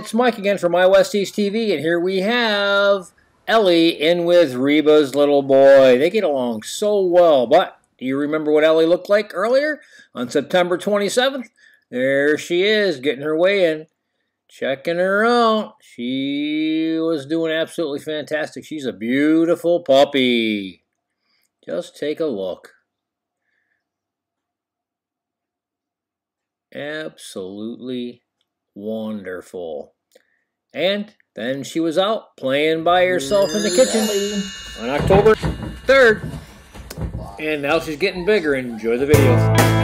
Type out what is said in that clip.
it's Mike again from My Westies TV, and here we have Ellie in with Reba's little boy. They get along so well, but do you remember what Ellie looked like earlier? On September 27th, there she is, getting her way in. Checking her out. She was doing absolutely fantastic. She's a beautiful puppy. Just take a look. Absolutely wonderful. And then she was out playing by herself in the kitchen on October 3rd. And now she's getting bigger. Enjoy the video.